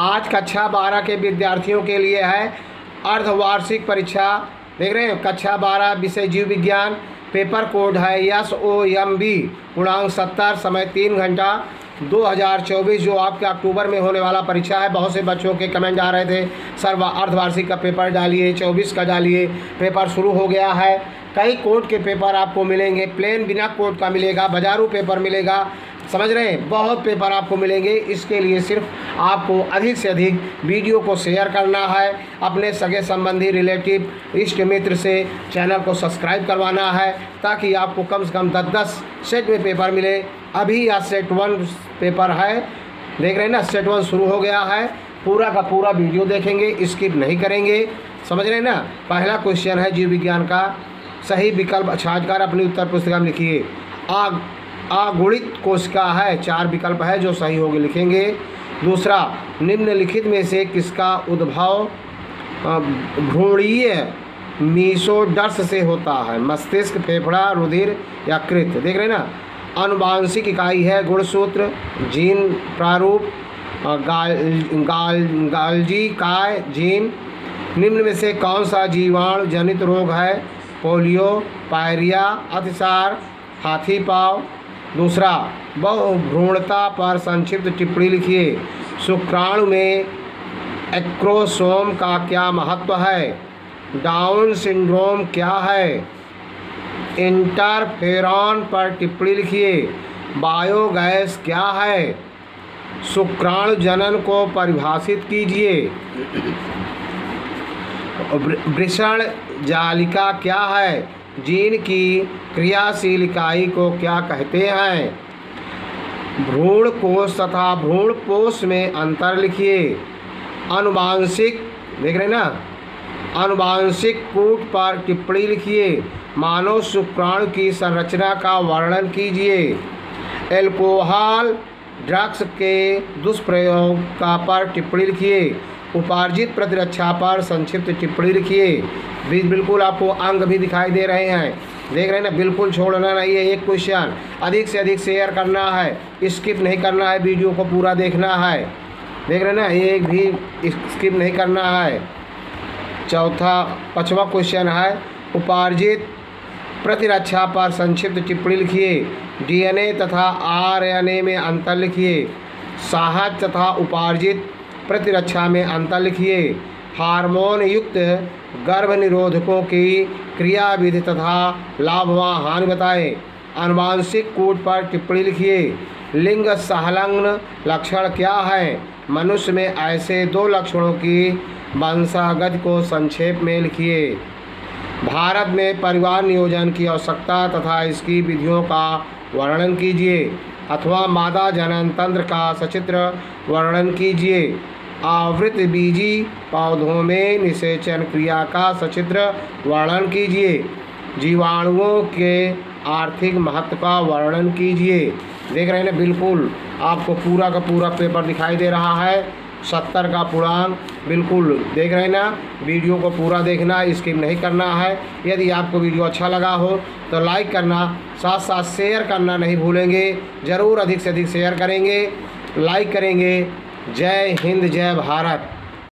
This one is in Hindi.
आज कक्षा बारह के विद्यार्थियों के लिए है अर्धवार्षिक परीक्षा। देख रहे हैं, कक्षा बारह विषय जीव विज्ञान, पेपर कोड है एस ओ एम बी पूर्णांक सत्तर, समय तीन घंटा। 2024 जो आपके अक्टूबर में होने वाला परीक्षा है, बहुत से बच्चों के कमेंट आ रहे थे सर अर्धवार्षिक का पेपर डालिए 24 का डालिए, पेपर शुरू हो गया है। कई कोर्ट के पेपर आपको मिलेंगे, प्लेन बिना कोर्ट का मिलेगा, बाजारू पेपर मिलेगा समझ रहे हैं? बहुत पेपर आपको मिलेंगे। इसके लिए सिर्फ़ आपको अधिक से अधिक वीडियो को शेयर करना है। अपने सगे संबंधी रिलेटिव, इष्ट मित्र से चैनल को सब्सक्राइब करवाना है, ताकि आपको कम से कम दस दस सेट में पेपर मिले। अभी या सेट वन पेपर है। देख रहे हैं ना, सेट वन शुरू हो गया है। पूरा का पूरा वीडियो देखेंगे, स्किप नहीं करेंगे। समझ रहे हैं ना? पहला क्वेश्चन है जीव विज्ञान का। सही विकल्प छाजकार अपनी उत्तर पुस्तिका में लिखिए। आग अगुणित कोशिका है, चार विकल्प है जो सही होंगे लिखेंगे। दूसरा, निम्नलिखित में से किसका उद्भव भ्रूणीय मीसोडर्स से होता है? मस्तिष्क, फेफड़ा, रुधिर या कृत? देख रहे ना? अनुवांशिक इकाई है, गुणसूत्र, जीन प्रारूप गाल गाल, गालजी काय जीन। निम्न में से कौन सा जीवाणु जनित रोग है? पोलियो, पायरिया, अतिसार, हाथी पाव दूसरा बहुभ्रूणता पर संक्षिप्त टिप्पणी लिखिए। शुक्राणु में एक्रोसोम का क्या महत्व है? डाउन सिंड्रोम क्या है? इंटरफेरॉन पर टिप्पणी लिखिए। बायोगैस क्या है? शुक्राणु जनन को परिभाषित कीजिए। वृषण जालिका क्या है? जीन की क्रियाशील इकाई को क्या कहते हैं? भ्रूण कोष तथा भ्रूण कोष में अंतर लिखिए। अनुवांशिक, देख रहे ना? अनुवांशिक कूट पर टिप्पणी लिखिए। मानव शुक्राणु की संरचना का वर्णन कीजिए। एल्कोहल ड्रग्स के दुष्प्रयोग का पर टिप्पणी लिखिए। उपार्जित प्रतिरक्षा पर संक्षिप्त टिप्पणी लिखिए। बिल्कुल आपको अंग भी दिखाई दे रहे हैं। देख रहे हैं ना, बिल्कुल छोड़ना नहीं है एक क्वेश्चन अधिक से अधिक शेयर करना है। स्किप नहीं करना है वीडियो को पूरा देखना है। देख रहे हैं ना एक भी स्किप नहीं करना है। चौथा, पाँचवा क्वेश्चन है, उपार्जित प्रतिरक्षा पर संक्षिप्त टिप्पणी लिखिए। डीएनए तथा आरएनए में अंतर लिखिए। साहस तथा उपार्जित प्रतिरक्षा में अंतर लिखिए हार्मोन युक्त गर्भ निरोधकों की क्रियाविधि तथा लाभ व हानि बताएँ। अनुवांशिक कूट पर टिप्पणी लिखिए। लिंग सहलग्न लक्षण क्या है? मनुष्य में ऐसे दो लक्षणों की वंशागत को संक्षेप में लिखिए। भारत में परिवार नियोजन की आवश्यकता तथा इसकी विधियों का वर्णन कीजिए अथवा मादा जनन तंत्र का सचित्र वर्णन कीजिए। आवृत बीजी पौधों में निषेचन क्रिया का सचित्र वर्णन कीजिए। जीवाणुओं के आर्थिक महत्व का वर्णन कीजिए। देख रहे हैं ना, बिल्कुल आपको पूरा का पूरा पेपर दिखाई दे रहा है। सत्तर का पूर्णांक, बिल्कुल देख रहे हैं ना, वीडियो को पूरा देखना, स्किप नहीं करना है। यदि आपको वीडियो अच्छा लगा हो तो लाइक करना साथ साथ शेयर करना नहीं भूलेंगे। ज़रूर अधिक से अधिक शेयर करेंगे, लाइक करेंगे जय हिंद जय भारत।